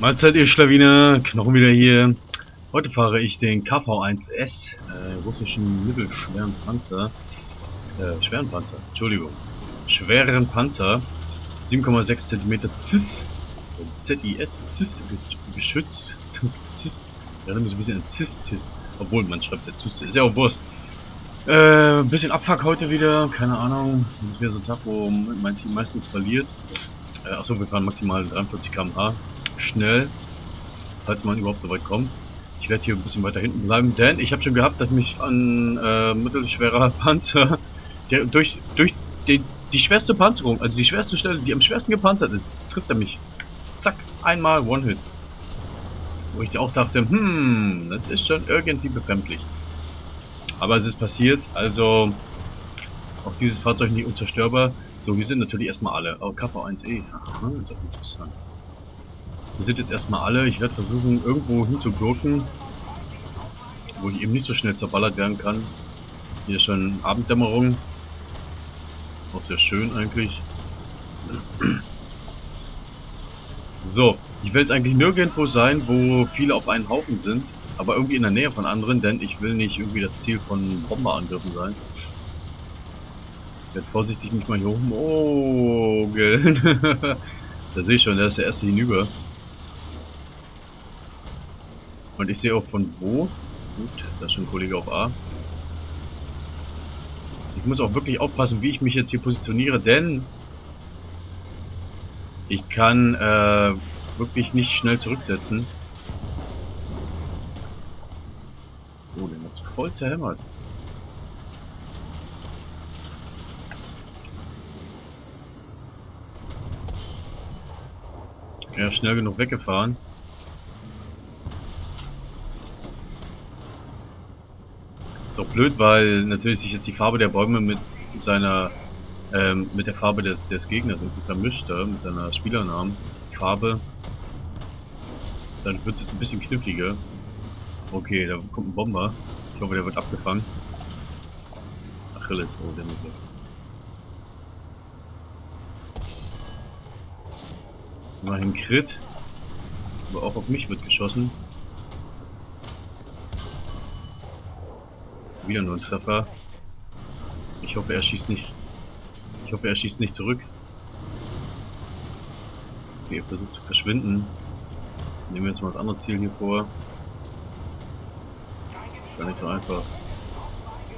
Mahlzeit ihr Schlawiner, Knochen wieder hier. Heute fahre ich den KV-1S, äh, russischen mittelschweren Panzer. Äh, schweren Panzer, Entschuldigung. Schweren Panzer. 7,6 cm CIS. ZIS, CIS, Geschütz. CIS. Erinnert mich ein bisschen an CIS. Obwohl, man schreibt ja CIS. Ist ja auch Wurst. Äh, ein bisschen Abfuck heute wieder, keine Ahnung. Das wieder so ein Tag, wo mein Team meistens verliert. Äh, achso, wir fahren maximal 43 km/h. Schnell, falls man überhaupt so weit kommt. Ich werde hier ein bisschen weiter hinten bleiben, denn ich habe schon gehabt, dass mich ein äh, mittelschwerer Panzer, der durch, durch die, die schwerste Panzerung, also die schwerste Stelle, die am schwersten gepanzert ist, trifft er mich. Zack, einmal One-Hit. Wo ich auch dachte, hm, das ist schon irgendwie befremdlich. Aber es ist passiert, also auch dieses Fahrzeug nicht unzerstörbar. So, hier sind natürlich erstmal alle. Oh, KV1E. Aha, das ist interessant. Hier sind jetzt erstmal alle. Ich werde versuchen, irgendwo hinzugurken, wo ich eben nicht so schnell zerballert werden kann. Hier schon Abenddämmerung. Auch sehr schön eigentlich. So, ich will jetzt eigentlich nirgendwo sein, wo viele auf einen Haufen sind aber irgendwie in der Nähe von anderen, denn ich will nicht irgendwie das Ziel von Bomberangriffen sein. Ich werde vorsichtig mich mal hier hochmogeln. da sehe ich schon, der ist der erste hinüber. Und ich sehe auch von wo. Gut, da ist schon ein Kollege auf A. Ich muss auch wirklich aufpassen, wie ich mich jetzt hier positioniere, denn ich kann äh, wirklich nicht schnell zurücksetzen. Oh, den hat's voll zerhämmert. Ja, schnell genug weggefahren. Ist auch blöd, weil natürlich sich jetzt die Farbe der Bäume mit seiner ähm, mit der Farbe des, des Gegners vermischt, äh, mit seiner Spielernamen. Farbe. Dann wird es jetzt ein bisschen kniffliger. Okay, da kommt ein Bomber. Ich hoffe, der wird abgefangen. Achilles, oh, der muss weg. Immerhin Crit. Aber auch auf mich wird geschossen. Wieder nur ein Treffer. Ich hoffe, er schießt nicht. Ich hoffe, er schießt nicht zurück. Okay, er versucht zu verschwinden. Nehmen wir jetzt mal das andere Ziel hier vor. Gar nicht so einfach.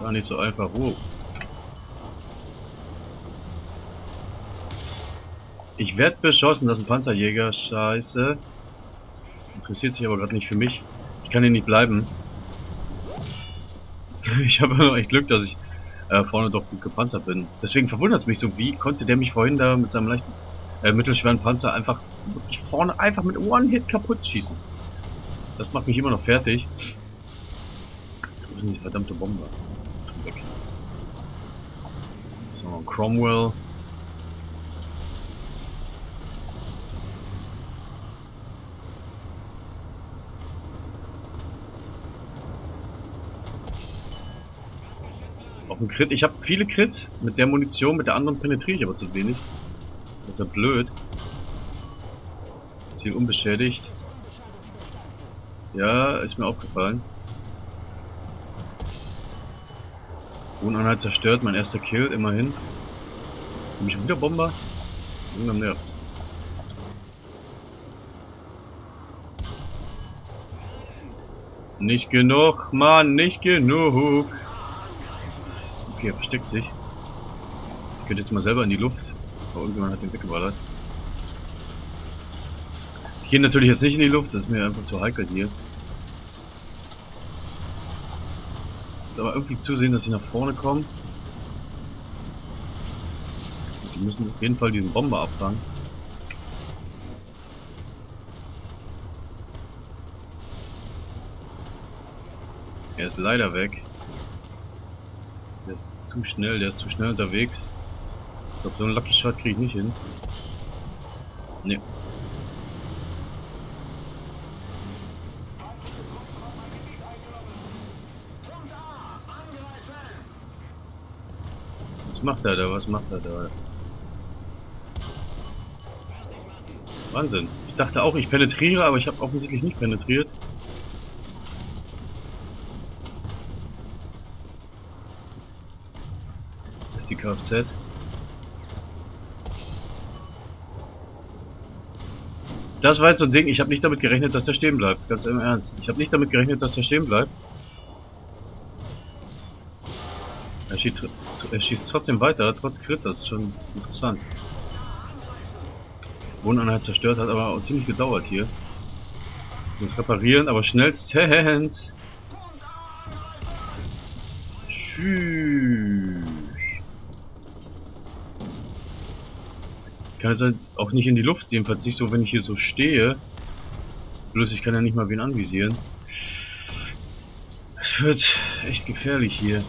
Gar nicht so einfach. Wow. Ich werde beschossen, das ist ein Panzerjäger. Scheiße. Interessiert sich aber gerade nicht für mich. Ich kann hier nicht bleiben. ich habe noch echt Glück, dass ich äh, vorne doch gut gepanzert bin. Deswegen verwundert es mich so, wie konnte der mich vorhin da mit seinem leichten, äh, mittelschweren Panzer einfach wirklich vorne einfach mit One-Hit kaputt schießen. Das macht mich immer noch fertig. Wo sind die verdammte Bombe? Weg. So, Cromwell. Dem Crit. Ich habe viele Crits mit der Munition, mit der anderen penetriere ich aber zu wenig. Das ist ja blöd. Ziel unbeschädigt. Ja, ist mir aufgefallen. Wohneinheit zerstört, mein erster Kill, immerhin. Bin ich wieder Bomber? Irgendwann nervt. Nicht genug, Mann, nicht genug. Okay, er versteckt sich. Ich könnte jetzt mal selber in die Luft. Aber irgendjemand hat den weggeballert. Ich gehe natürlich jetzt nicht in die Luft, das ist mir einfach zu heikel hier. aber irgendwie zusehen, dass sie nach vorne kommen. Die müssen auf jeden Fall diesen Bomber abfangen. Er ist leider weg. Der ist zu schnell, der ist zu schnell unterwegs. Ich glaube, so einen Lucky Shot kriege ich nicht hin. Ne, Was macht er da? Was macht er da? Wahnsinn. Ich dachte auch, ich penetriere, aber ich habe offensichtlich nicht penetriert. Ist die Kfz. Das war jetzt so ein Ding, ich habe nicht damit gerechnet, dass der stehen bleibt. Ganz im Ernst. Ich habe nicht damit gerechnet, dass der stehen bleibt. Er schießt, er schießt trotzdem weiter, trotz Crit, das ist schon interessant. Wohneinheit zerstört, hat aber auch ziemlich gedauert hier. Muss reparieren, aber schnellstens. Tschüss. Kann jetzt auch nicht in die Luft, jedenfalls nicht so, wenn ich hier so stehe. Bloß ich kann ja nicht mal wen anvisieren. Es wird echt gefährlich hier.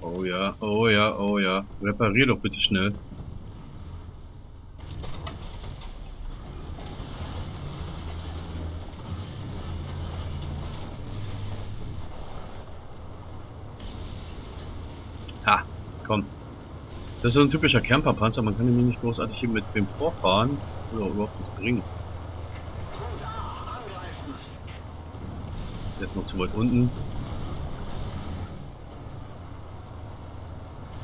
Oh ja, oh ja, oh ja. Reparier doch bitte schnell. Ha, komm. Das ist so ein typischer Camperpanzer, man kann ihn nicht großartig hier mit dem vorfahren oder überhaupt nicht bringen. Jetzt noch zu weit unten.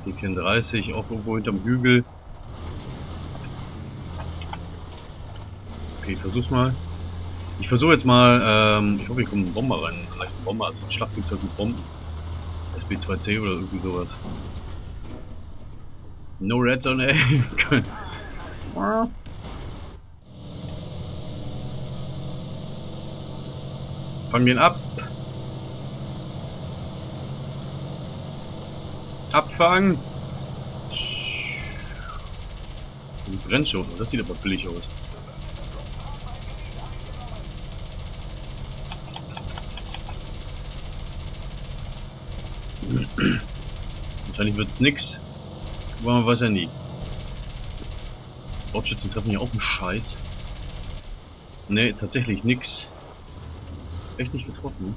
T34, auch irgendwo hinterm Hügel. Okay, ich versuch's mal. Ich versuche jetzt mal, ähm, ich hoffe, ich komme einen Bomber rein. Vielleicht einen Bomber, also ein Schlachtflugzeug mit Bomben. SB2C oder irgendwie sowas. No Red Zone, ey. Fang den ab. Abfangen. Brennt schon. Das sieht aber billig aus. Wahrscheinlich wird's nix. Aber man weiß ja nie. Bordschützen treffen hier auch einen Scheiß. Ne, tatsächlich nix. Echt nicht getroffen.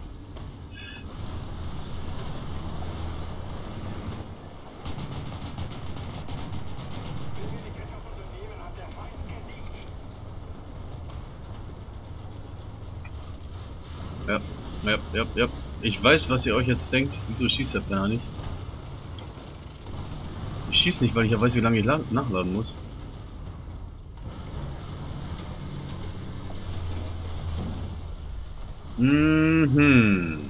Ja, ja, ja, ja. Ich weiß, was ihr euch jetzt denkt. Wieso schießt er gar nicht? Schieße nicht, weil ich ja weiß, wie lange ich nachladen muss. Mhm.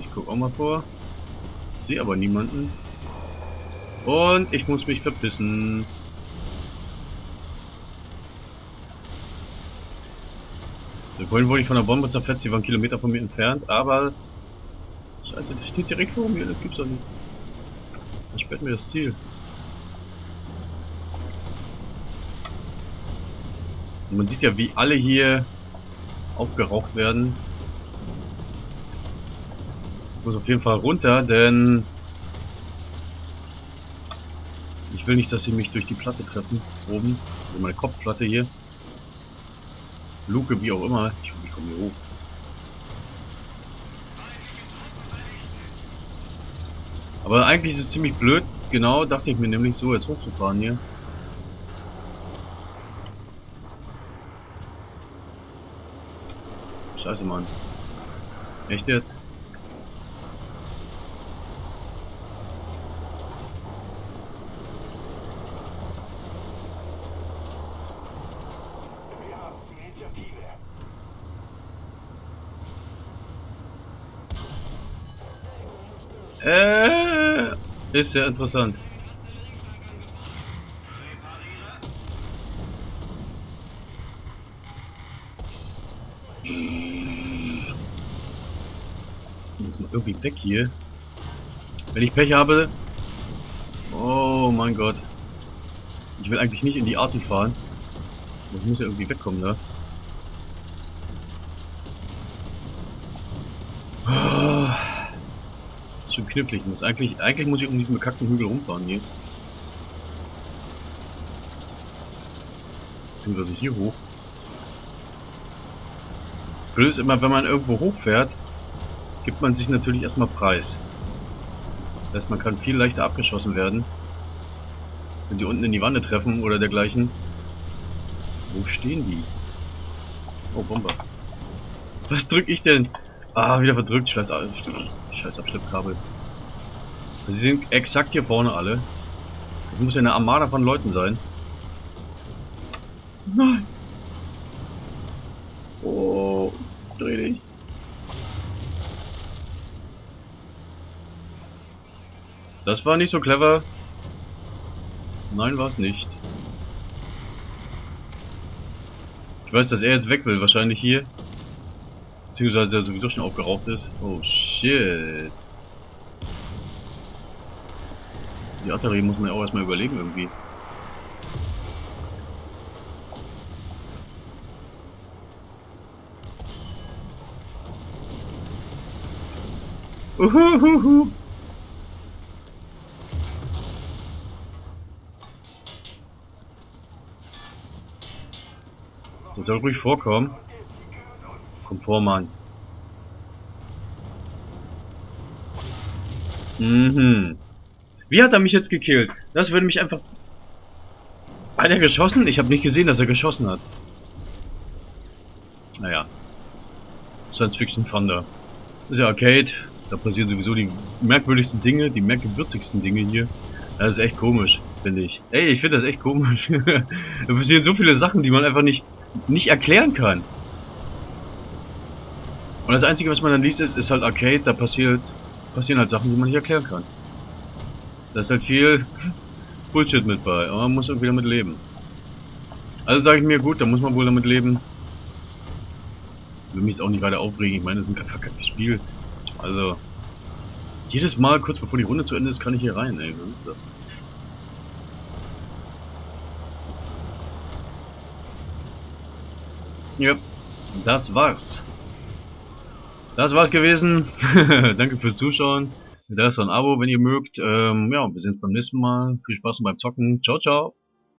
Ich guck auch mal vor. Sehe aber niemanden. Und ich muss mich verpissen. Vorhin wurde ich von der Bombe zerfetzt, die waren Kilometer von mir entfernt, aber... Scheiße, der steht direkt vor mir, das gibt's doch nicht. Das sperrt mir das Ziel. Und man sieht ja, wie alle hier aufgeraucht werden. Ich muss auf jeden Fall runter, denn... Ich will nicht, dass sie mich durch die Platte treffen, oben. Also meine Kopfplatte hier. Luke, wie auch immer. Ich, ich komme hier hoch. Aber eigentlich ist es ziemlich blöd. Genau, dachte ich mir nämlich so, jetzt hochzufahren hier. Scheiße, Mann. Echt jetzt? Äh, ist sehr interessant. Jetzt mal irgendwie weg hier. Wenn ich Pech habe. Oh mein Gott. Ich will eigentlich nicht in die Arti fahren. Ich muss ja irgendwie wegkommen da. Ne? Schon knifflig muss. Eigentlich, eigentlich muss ich um diesen bekackten Hügel rumfahren hier. Beziehungsweise hier hoch. Blöd ist immer, wenn man irgendwo hochfährt, gibt man sich natürlich erstmal Preis. Das heißt, man kann viel leichter abgeschossen werden. Wenn die unten in die Wanne treffen oder dergleichen. Wo stehen die? Oh, Bomber. Was drück ich denn? Ah, wieder verdrückt. Scheiß, Scheiß Abschleppkabel. Sie sind exakt hier vorne alle. Das muss ja eine Armada von Leuten sein. Nein. Oh, dreh dich. Das war nicht so clever. Nein, war es nicht. Ich weiß, dass er jetzt weg will. Wahrscheinlich hier. Beziehungsweise er sowieso schon aufgeraucht ist. Oh, shit. Die Arterie muss man ja auch erstmal überlegen irgendwie. Uhuhuhu. Das soll ruhig vorkommen. Komm vor, Mann. Mhm. Wie hat er mich jetzt gekillt? Das würde mich einfach... Hat er geschossen? Ich habe nicht gesehen, dass er geschossen hat. Naja. Science Fiction Thunder. Das ist ja Arcade. Da passieren sowieso die merkwürdigsten Dinge, die merkwürzigsten Dinge hier. Das ist echt komisch, finde ich. Ey, ich finde das echt komisch. da passieren so viele Sachen, die man einfach nicht nicht erklären kann. Und das Einzige, was man dann liest, ist, ist halt Arcade, da passiert, passieren halt Sachen, die man nicht erklären kann. Da ist halt viel Bullshit mit bei, aber man muss irgendwie damit leben. Also sage ich mir, gut, da muss man wohl damit leben. Ich will mich jetzt auch nicht weiter aufregen, ich meine, das ist ein verkacktes Spiel. Also, jedes Mal, kurz bevor die Runde zu Ende ist, kann ich hier rein, ey, was ist das? Ja, das war's. Das war's gewesen. Danke fürs Zuschauen. Ist ein Abo, wenn ihr mögt. Ähm, ja, wir sehen uns beim nächsten Mal. Viel Spaß beim Zocken. Ciao, ciao.